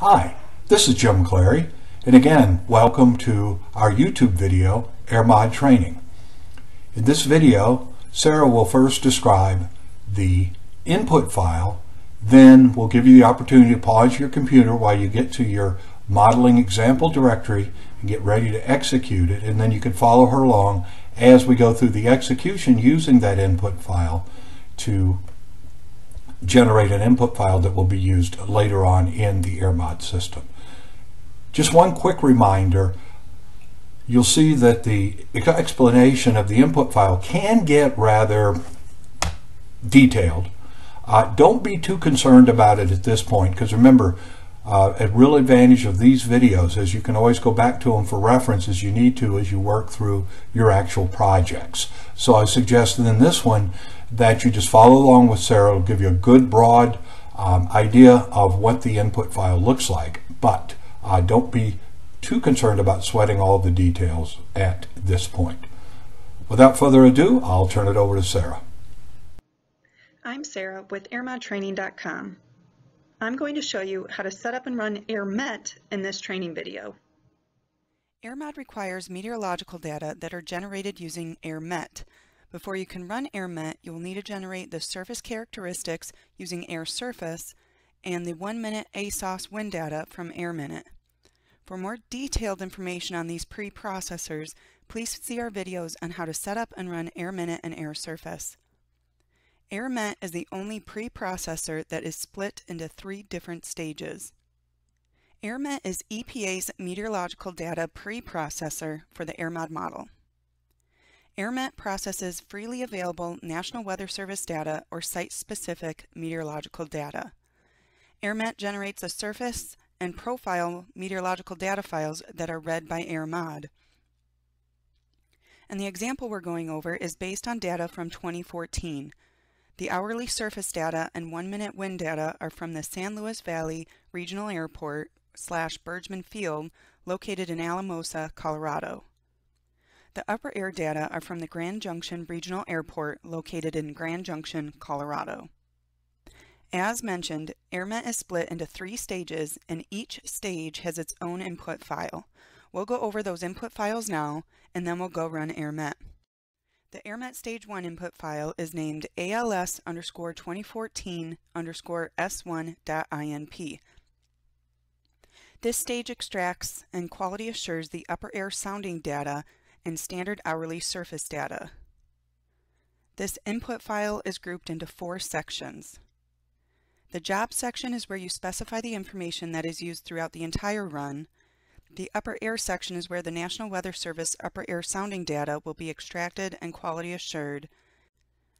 Hi, this is Jim Clary, and again, welcome to our YouTube video, AERMOD Training. In this video, Sarah will first describe the input file, then we'll give you the opportunity to pause your computer while you get to your modeling example directory and get ready to execute it, and then you can follow her along as we go through the execution using that input file to generate an input file that will be used later on in the AERMOD system. Just one quick reminder, you'll see that the explanation of the input file can get rather detailed. Uh, don't be too concerned about it at this point because remember, uh, a real advantage of these videos is you can always go back to them for reference as you need to as you work through your actual projects. So I suggest that in this one that you just follow along with Sarah. It'll give you a good broad um, idea of what the input file looks like. But uh, don't be too concerned about sweating all the details at this point. Without further ado, I'll turn it over to Sarah. I'm Sarah with AERMODTraining.com. I'm going to show you how to set up and run AERMET in this training video. AERMOD requires meteorological data that are generated using AERMET. Before you can run AERMET, you will need to generate the surface characteristics using AERSURFACE and the 1-minute ASOS wind data from AERMINUTE. For more detailed information on these preprocessors, please see our videos on how to set up and run AERMINUTE and AERSURFACE. AERMET is the only preprocessor that is split into three different stages. AERMET is EPA's meteorological data preprocessor for the AERMOD model. AERMET processes freely available National Weather Service data or site-specific meteorological data. AERMET generates a surface and profile meteorological data files that are read by AERMOD. And the example we're going over is based on data from 2014, the hourly surface data and one-minute wind data are from the San Luis Valley Regional Airport slash Bergman Field located in Alamosa, Colorado. The upper air data are from the Grand Junction Regional Airport located in Grand Junction, Colorado. As mentioned, AERMET is split into three stages and each stage has its own input file. We'll go over those input files now and then we'll go run AERMET. The AERMET Stage 1 input file is named ALS underscore 2014 underscore S1.inp. This stage extracts and quality assures the upper air sounding data and standard hourly surface data. This input file is grouped into four sections. The job section is where you specify the information that is used throughout the entire run, the upper air section is where the National Weather Service upper air sounding data will be extracted and quality assured.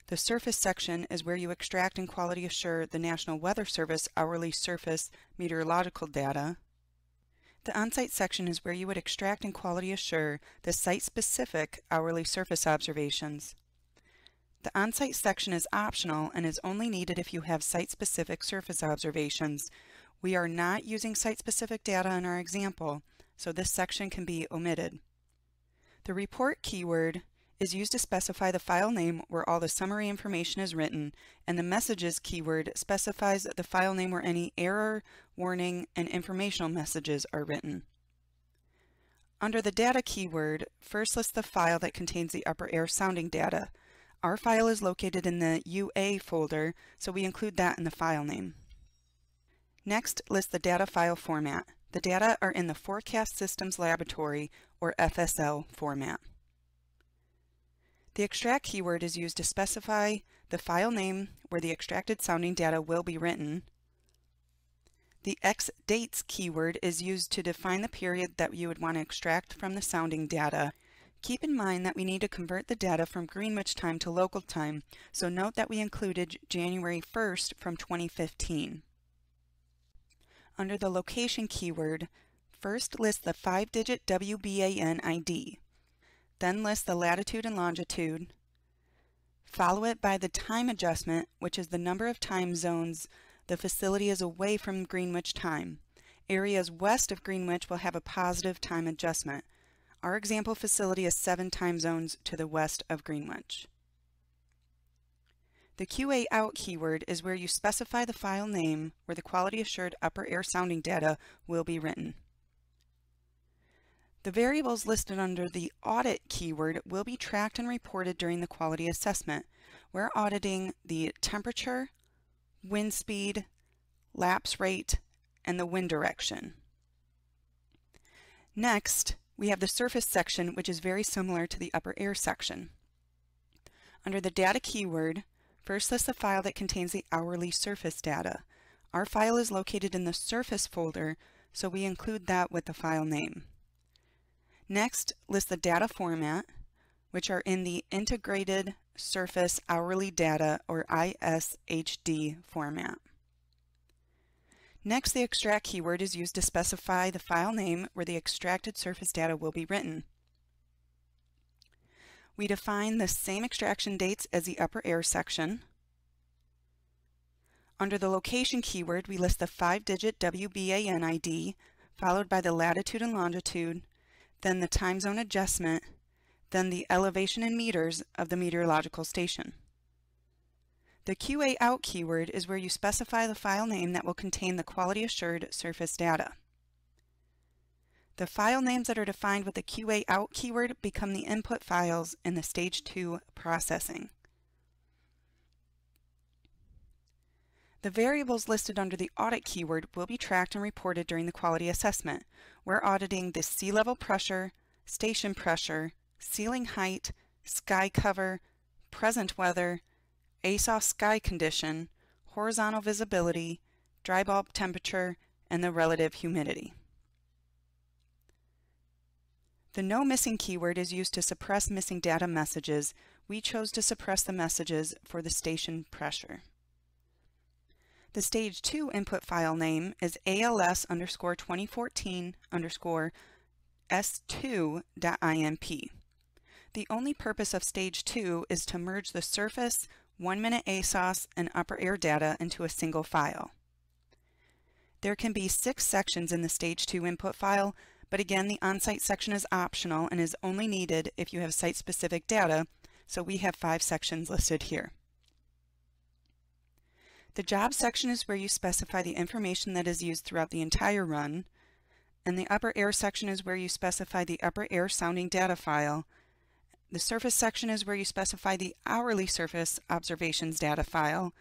The surface section is where you extract and quality assure the National Weather Service hourly surface meteorological data. The on-site section is where you would extract and quality assure the site-specific hourly surface observations. The on-site section is optional and is only needed if you have site-specific surface observations. We are not using site-specific data in our example, so this section can be omitted. The report keyword is used to specify the file name where all the summary information is written, and the messages keyword specifies the file name where any error, warning, and informational messages are written. Under the data keyword, first list the file that contains the upper air sounding data. Our file is located in the UA folder, so we include that in the file name. Next, list the data file format. The data are in the Forecast Systems Laboratory, or FSL, format. The extract keyword is used to specify the file name where the extracted sounding data will be written. The xdates keyword is used to define the period that you would want to extract from the sounding data. Keep in mind that we need to convert the data from Greenwich time to local time, so note that we included January 1st from 2015. Under the location keyword, first list the 5-digit WBAN ID, then list the latitude and longitude, follow it by the time adjustment, which is the number of time zones the facility is away from Greenwich time. Areas west of Greenwich will have a positive time adjustment. Our example facility is seven time zones to the west of Greenwich. The QA out keyword is where you specify the file name where the quality assured upper air sounding data will be written. The variables listed under the audit keyword will be tracked and reported during the quality assessment. We're auditing the temperature, wind speed, lapse rate, and the wind direction. Next, we have the surface section, which is very similar to the upper air section. Under the data keyword, first list the file that contains the hourly surface data. Our file is located in the surface folder, so we include that with the file name. Next, list the data format, which are in the Integrated Surface Hourly Data or ISHD format. Next, the extract keyword is used to specify the file name where the extracted surface data will be written. We define the same extraction dates as the upper air section. Under the location keyword, we list the five-digit WBAN ID, followed by the latitude and longitude, then the time zone adjustment, then the elevation in meters of the meteorological station. The QA out keyword is where you specify the file name that will contain the quality assured surface data. The file names that are defined with the QA out keyword become the input files in the stage 2 processing. The variables listed under the audit keyword will be tracked and reported during the quality assessment. We're auditing the sea level pressure, station pressure, ceiling height, sky cover, present weather, ASOS sky condition, horizontal visibility, dry bulb temperature, and the relative humidity. The no missing keyword is used to suppress missing data messages. We chose to suppress the messages for the station pressure. The stage 2 input file name is ALS underscore 2014 underscore s2.imp. The only purpose of stage 2 is to merge the surface, 1 minute ASOS, and upper air data into a single file. There can be six sections in the stage 2 input file, but again the on-site section is optional and is only needed if you have site-specific data, so we have five sections listed here. The job section is where you specify the information that is used throughout the entire run, and the upper air section is where you specify the upper air sounding data file. The surface section is where you specify the hourly surface observations data file,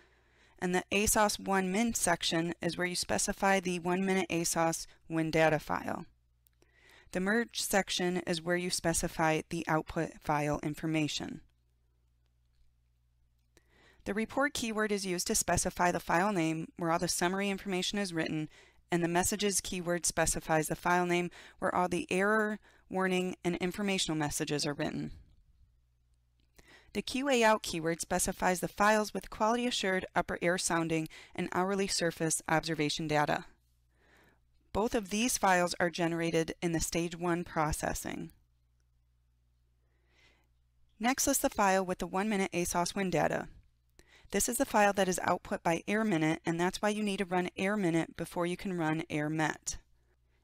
and the ASOS 1 min section is where you specify the 1 minute ASOS wind data file. The merge section is where you specify the output file information. The report keyword is used to specify the file name where all the summary information is written, and the messages keyword specifies the file name where all the error, warning, and informational messages are written. The QA out keyword specifies the files with quality assured upper air sounding and hourly surface observation data. Both of these files are generated in the stage 1 processing. Next is the file with the 1 minute ASOS wind data. This is the file that is output by AERMINUTE, and that's why you need to run AERMINUTE before you can run AERMET.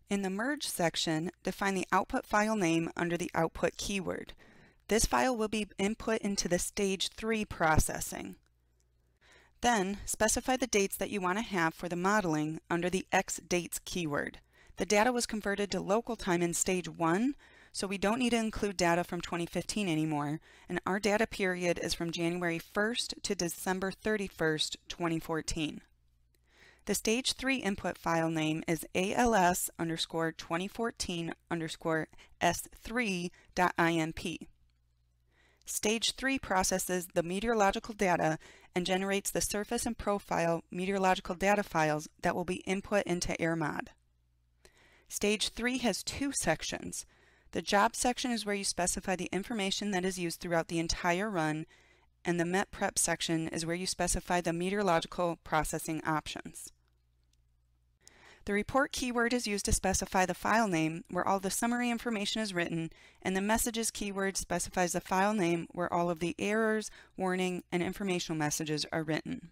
In the Merge section, define the output file name under the output keyword. This file will be input into the Stage 3 processing. Then, specify the dates that you want to have for the modeling under the X dates keyword. The data was converted to local time in Stage 1, so we don't need to include data from 2015 anymore, and our data period is from January 1st to December 31st, 2014. The stage 3 input file name is ALS underscore 2014 underscore S3.imp. Stage 3 processes the meteorological data and generates the surface and profile meteorological data files that will be input into AERMOD. Stage 3 has two sections, the job section is where you specify the information that is used throughout the entire run, and the MET prep section is where you specify the meteorological processing options. The report keyword is used to specify the file name where all the summary information is written, and the messages keyword specifies the file name where all of the errors, warning, and informational messages are written.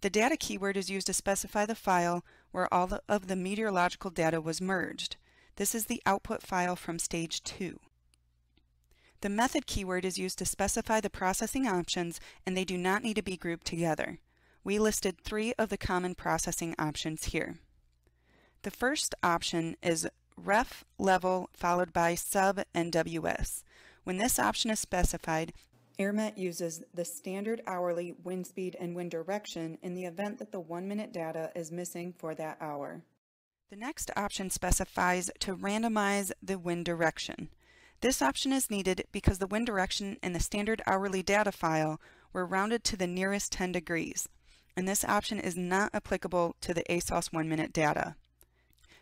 The data keyword is used to specify the file where all of the meteorological data was merged. This is the output file from stage 2. The method keyword is used to specify the processing options and they do not need to be grouped together. We listed three of the common processing options here. The first option is ref level followed by sub and WS. When this option is specified, AERMET uses the standard hourly wind speed and wind direction in the event that the one minute data is missing for that hour. The next option specifies to randomize the wind direction. This option is needed because the wind direction in the standard hourly data file were rounded to the nearest 10 degrees, and this option is not applicable to the ASOS one minute data.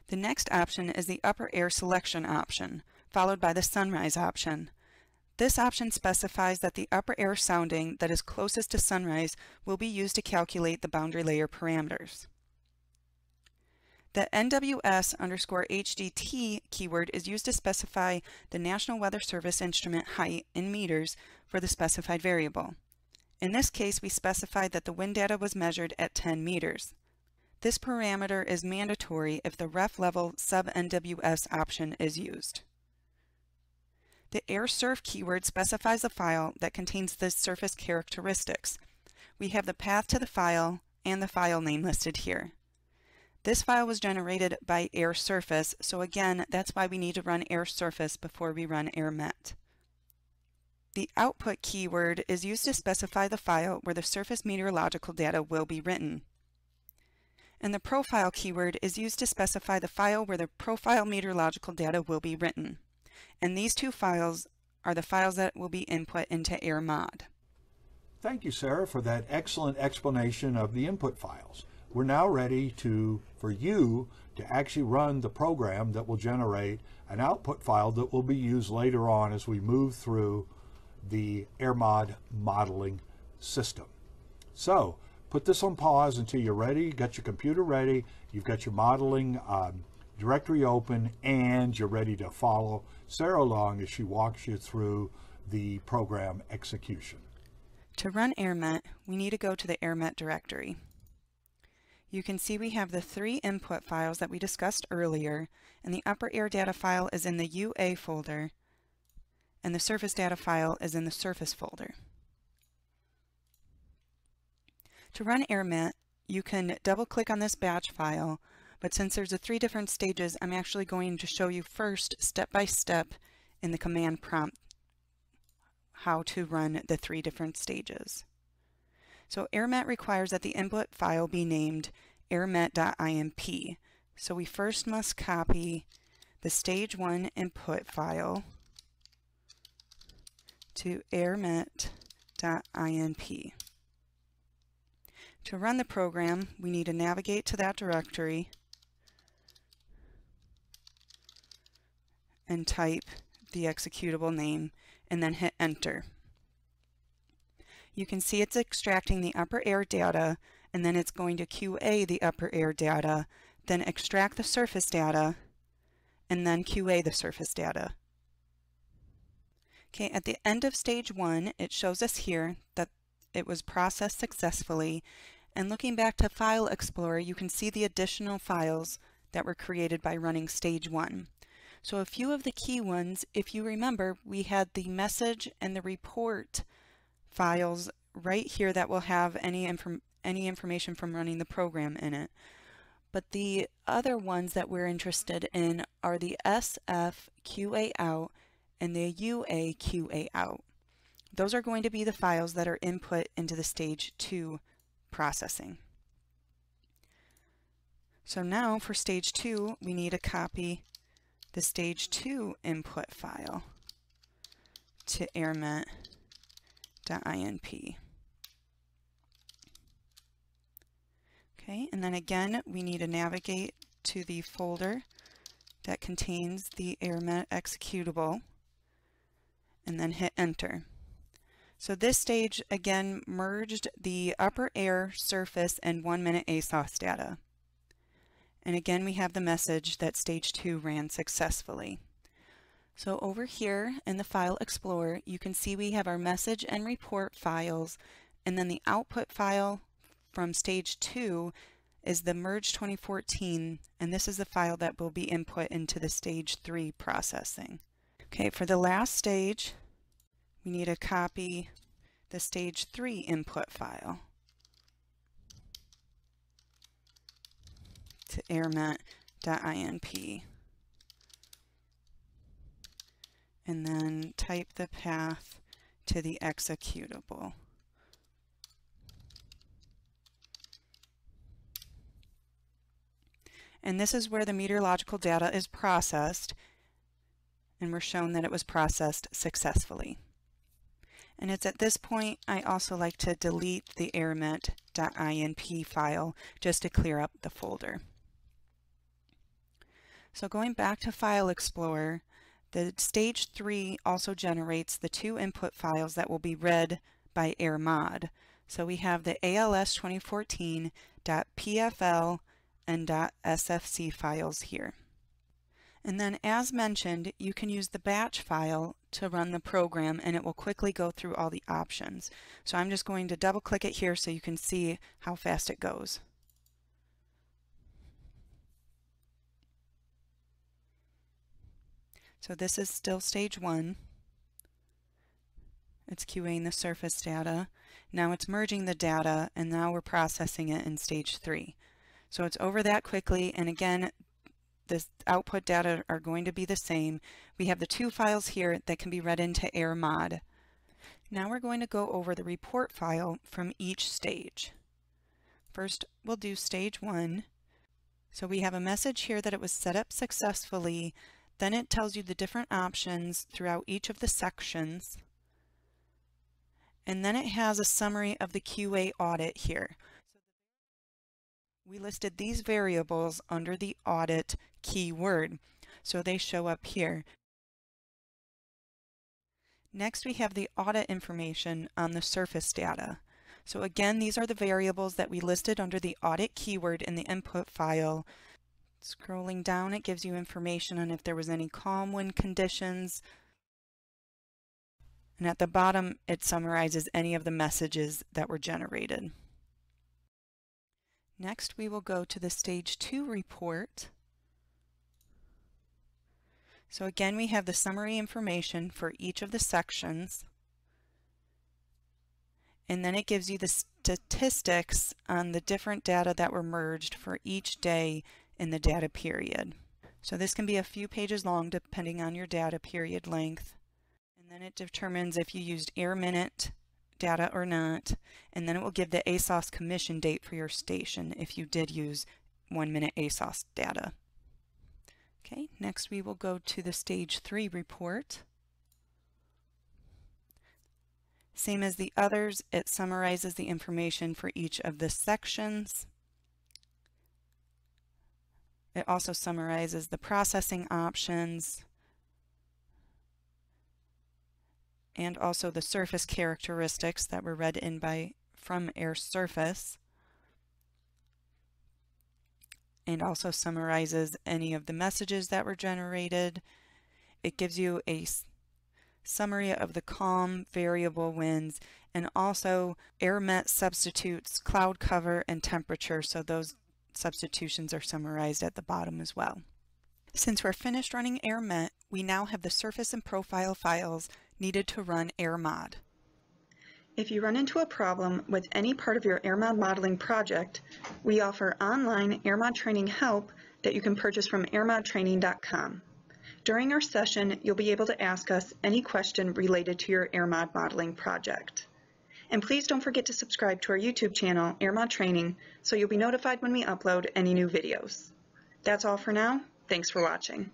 The next option is the upper air selection option, followed by the sunrise option. This option specifies that the upper air sounding that is closest to sunrise will be used to calculate the boundary layer parameters. The NWS underscore HDT keyword is used to specify the National Weather Service instrument height in meters for the specified variable. In this case, we specified that the wind data was measured at 10 meters. This parameter is mandatory if the ref level sub-NWS option is used. The AERSURF keyword specifies a file that contains the surface characteristics. We have the path to the file and the file name listed here. This file was generated by AERSURFACE, so again, that's why we need to run AERSURFACE before we run AERMET. The output keyword is used to specify the file where the surface meteorological data will be written and the profile keyword is used to specify the file where the profile meteorological data will be written. And these two files are the files that will be input into AERMOD. Thank you, Sarah, for that excellent explanation of the input files. We're now ready to, for you to actually run the program that will generate an output file that will be used later on as we move through the AERMOD modeling system. So put this on pause until you're ready, you got your computer ready, you've got your modeling um, directory open, and you're ready to follow Sarah along as she walks you through the program execution. To run AERMET, we need to go to the AERMET directory. You can see we have the three input files that we discussed earlier, and the upper air data file is in the UA folder, and the surface data file is in the surface folder. To run AERMET, you can double click on this batch file, but since there's a three different stages, I'm actually going to show you first step by step in the command prompt how to run the three different stages. So AERMET requires that the input file be named aermet.imp. So we first must copy the stage 1 input file to aermet.imp. To run the program, we need to navigate to that directory and type the executable name and then hit enter. You can see it's extracting the upper air data and then it's going to QA the upper air data, then extract the surface data, and then QA the surface data. Okay, at the end of stage one, it shows us here that it was processed successfully. And looking back to File Explorer, you can see the additional files that were created by running stage one. So a few of the key ones, if you remember, we had the message and the report files right here that will have any, inform any information from running the program in it. But the other ones that we're interested in are the SF QA out and the UA QA out. Those are going to be the files that are input into the stage 2 processing. So now for stage 2, we need to copy the stage 2 input file to aermet.inp. Okay, and then again, we need to navigate to the folder that contains the aermet executable and then hit enter. So this stage again merged the upper air, surface, and one minute ASOS data. And again we have the message that stage 2 ran successfully. So over here in the File Explorer you can see we have our message and report files. And then the output file from stage 2 is the merge 2014 and this is the file that will be input into the stage 3 processing. Okay, for the last stage we need to copy the stage 3 input file to aermet.inp and then type the path to the executable. And this is where the meteorological data is processed and we're shown that it was processed successfully. And it's at this point I also like to delete the aermet.inp file just to clear up the folder. So going back to File Explorer, the Stage 3 also generates the two input files that will be read by AERMOD. So we have the ALS 2014.pfl and .sfc files here. And then as mentioned, you can use the batch file to run the program and it will quickly go through all the options. So I'm just going to double click it here so you can see how fast it goes. So this is still stage one. It's queuing the surface data. Now it's merging the data and now we're processing it in stage three. So it's over that quickly and again the output data are going to be the same. We have the two files here that can be read into AERMOD. Now we're going to go over the report file from each stage. First, we'll do stage one. So we have a message here that it was set up successfully. Then it tells you the different options throughout each of the sections. And then it has a summary of the QA audit here. We listed these variables under the audit keyword, so they show up here. Next, we have the audit information on the surface data. So again, these are the variables that we listed under the audit keyword in the input file. Scrolling down, it gives you information on if there was any calm wind conditions. And at the bottom, it summarizes any of the messages that were generated. Next, we will go to the Stage 2 report. So again, we have the summary information for each of the sections. And then it gives you the statistics on the different data that were merged for each day in the data period. So this can be a few pages long depending on your data period length. And then it determines if you used AERMINUTE data or not, and then it will give the ASOS commission date for your station if you did use one minute ASOS data. Okay, next we will go to the stage three report. Same as the others, it summarizes the information for each of the sections. It also summarizes the processing options, and also the surface characteristics that were read in by from AERSURFACE and also summarizes any of the messages that were generated. It gives you a summary of the calm variable winds and also AERMET substitutes cloud cover and temperature so those substitutions are summarized at the bottom as well. Since we're finished running AERMET, we now have the surface and profile files needed to run AERMOD. If you run into a problem with any part of your AERMOD modeling project, we offer online AERMOD training help that you can purchase from aermodtraining.com. During our session, you'll be able to ask us any question related to your AERMOD modeling project. And please don't forget to subscribe to our YouTube channel, AERMOD Training, so you'll be notified when we upload any new videos. That's all for now. Thanks for watching.